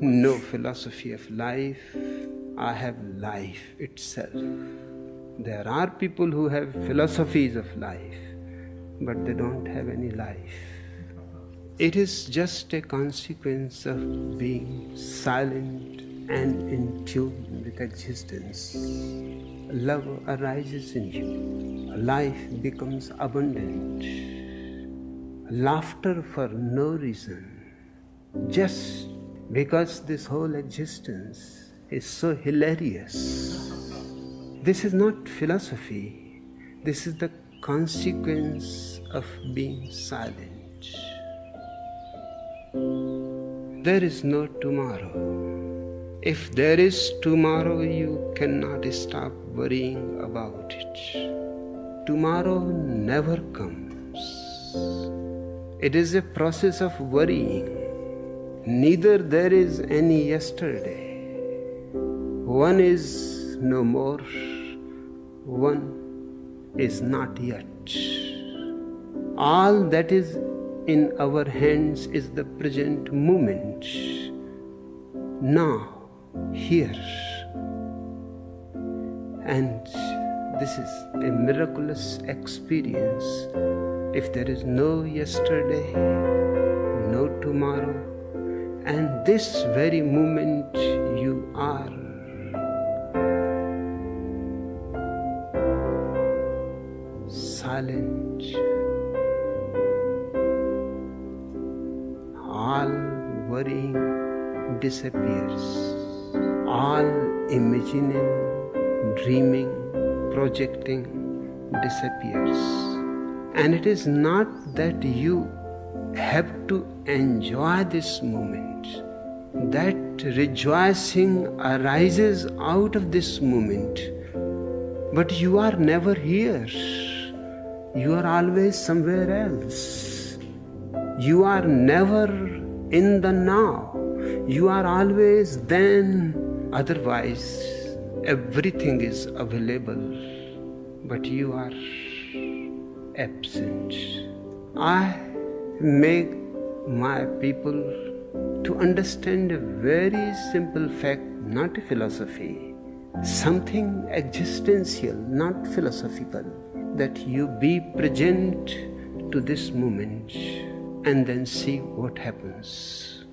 no philosophy of life. I have life itself. There are people who have philosophies of life, but they don't have any life. It is just a consequence of being silent and in tune with existence. Love arises in you. Life becomes abundant. Laughter for no reason. Just because this whole existence is so hilarious. This is not philosophy, this is the consequence of being silent. There is no tomorrow. If there is tomorrow, you cannot stop worrying about it. Tomorrow never comes. It is a process of worrying Neither there is any yesterday. One is no more, one is not yet. All that is in our hands is the present moment. Now, here. And this is a miraculous experience. If there is no yesterday, no tomorrow, and this very moment you are. Silent, all worrying disappears, all imagining, dreaming, projecting disappears. And it is not that you have to enjoy this moment. That rejoicing arises out of this moment. But you are never here. You are always somewhere else. You are never in the now. You are always then. Otherwise, everything is available. But you are absent. I make my people to understand a very simple fact, not a philosophy, something existential, not philosophical, that you be present to this moment and then see what happens.